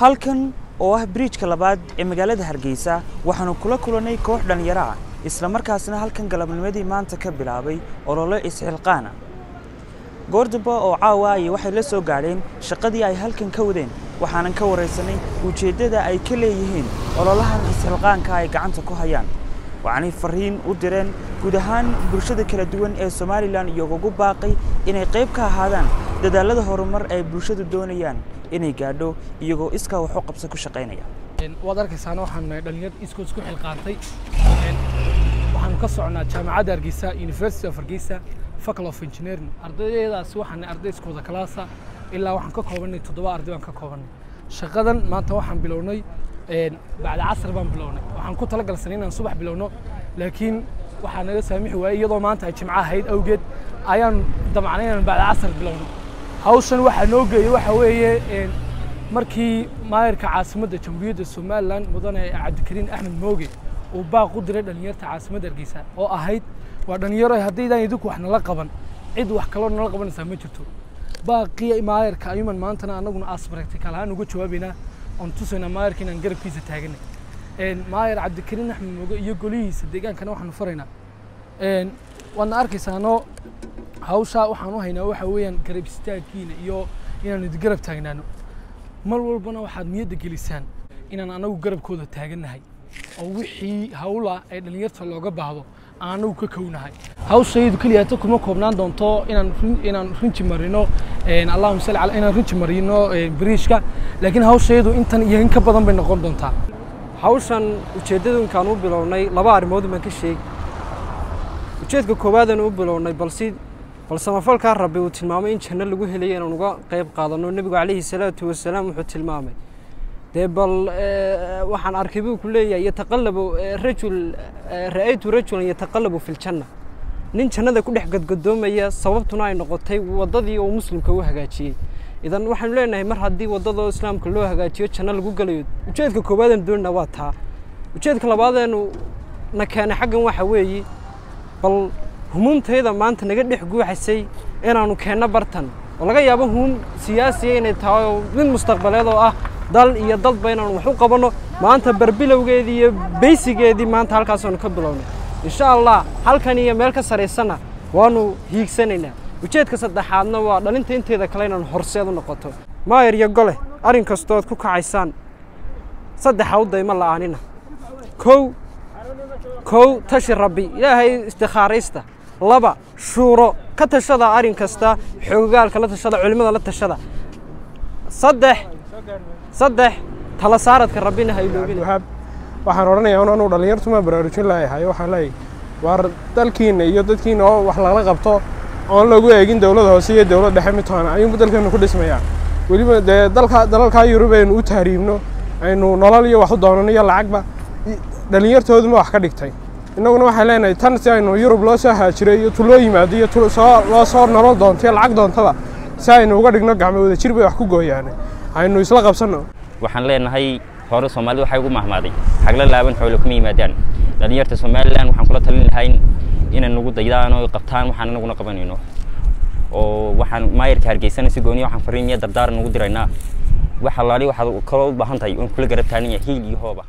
halkan oo ah biriijka labaad ee magaalada hargeysa waxaanu kula kulannay koox dhallinyaro ah isla markaasna halkan galabnimadii maanta ka bilaabay olole isxilqaana. Goordamba oo caawa ayay waxay la soo gaadheen shaqadii ay halkan ka wadeen waxaanan ka waraysanay ujeeddada ay ka leeyihiin ololahan isxilqaanka ay gacanta ku hayaan. Waxaanay fariin u direen guud ahaan bulshada kala duwan ee somalilan iyogugu baaqay inay qayb ka ahaadaan dadaallada horumar ay bulshadu doonayaan inay gaadho iyagoo iskaa waxu qabsa ku shaqaynaya. Waad arkaysaana waxaan nahay dhalinyar iskood isku xilqaantay waxaanu ka socnaa jaamacadda hargeysa university of hargeysa faculty of engineering. Ardaydeedaasi waxaan nahay arday iskooda kalaasa ilaa waxaan ka koobannay toddoba arday baan ka koobannay. Shaqadan maanta waxaan bilownay bacda casr baan bilownay. Waxaan ku talagalsanay inaan subax bilowno laakiin waxaa naga saamixi waayey iyadoo maanta ay jimco ahayd awgeed. Ayaan damcnay inaan bacda casr bilowno هاوسن واحد نوجي واحد ويا إن مركي ماير كعاصمة الجمهورية السومالان مدن عبد الكريم أحمد موجي وبا قدرة أن يرتع عاصمة الجيسة أو أهيد وأن يرى هدي ده يدك وإحنا لقبنا عد وحكلون لقبنا سميتو با قي ماير كأيما ما أنت أنا نقول أسبرك تكلها نقول شو أبينا أن تسوينا ماير كنا نجرب فيزا تاجني إن ماير عبد الكريم أحمد موجي يقولي صدقان كانوا حنفرنا إن وأنا أركي سانو hawshaa waxaan u haynaa waxa weeyaan garab istaagkiina iyo inaanu garab taagnaano. Mar walbana waxaad niyadda gelisaan inaan anagu garabkooda taagannahay oo wixii hawla ay dhallinyarta looga baahdo aan anagu ka kownahay. Hawshaydu keliyaata kuma koobnaan doonto inaan inaan rinji marino allahuma salli ala inaan rinji marino bariishka laakiin hawshaydu intan iyo in ka badan bay noqon doontaa. Hawshan ujeeddadunkaan u bilownay laba arrimood baan ka sheegi ujeedka koowaadaan u bilownay balsi bal samafalkaa rabbi uu tilmaamay in janno lagu helayo inaan uga qayb qaadanno nebigu calayhi salaatu wasalaam wuxuu tilmaamay. Dee bal waxaan arkay buu ku leeyahay yataqallabu rajul ra'aytu rajulan yataqallabu fi ljanna nin jannada ku dhex gadgadoomaya sababtuna ay noqotay waddadii uu muslimka u hagaajiyey. Idan waxaanu leenahay mar haddii waddada islaamka loo hagaajiyo janno lagu galayo. Ujeedka koowaadaan doonina waa taa. Ujeedka labaadeenu na keenay xaggan waxa weeye bal humuumtayda maanta naga dhex guuxaysay inaannu keenno bartan. Oo laga yaabo humuum siyaasiya inay tahay oo mid mustaqbaleed oo ah dal iyo dadba inaanu wax u qabanno maanta barbilowgeedii iyo beysigeedii maanta halkaasaanu ka bilownay insha allah halkan iyo meel ka saraysanna waanu hiigsanaynaa. Ujeedka saddexaadna waa dhalinta inteeda kale inaanu horseed u noqoto maayar iyo gole arrin kastood ku kacaysaan. Saddexa u daymo la'aanina kow kow tashi rabbi ilaahay istikhaaraysta laba shuuro ka tashada arrin kasta xoogagaalka la tashada culimmada la tashada. Saddex saddex tala saaradka rabbina ha iloobin. Waxaan odhanayaa un anuu dhallinyartuma baraarujin laayahay waxaan leeyahay waar dalkiinna iyo dadkiinna oo wax lala qabto oon lagu eegin dowlad hoose iyo dowlad dhexe mid toona ayuunbu dalkeenu ku dhismayaa. Weliba dee dalka dalalkaa yurub aynu u tahriibno aynu nolol iyo wax u doonano iyo lacagba dhallinyartooduma wax ka dhigtay innaguna waxaan leenahay tan si aynu yurub loo soo haajiray iyo tu loo yimaado iyo loo soo nolol doonto iyo lacag doontaba si aynu uga dhigno gacmo wada jir bay wax ku gooyaan aynu isla qabsanno. Waxaan leenahay hore soomaalida waxay ugu mahmaaday. Xagla laaban xoolo kuma yimaadaan. Dhallinyarta somalilan waxaan kula talin lahayn inay nagu daydaan oo qabtaan waxaan anaguna qabanayno. Oo waxaan maayarka hargeysana si gooniya waxaan fariin iyo dardaaran ugu diraynaa. Wax allaali waxaad kaloo u baahan tahay oon kula garab taaganya hiil iyo hooba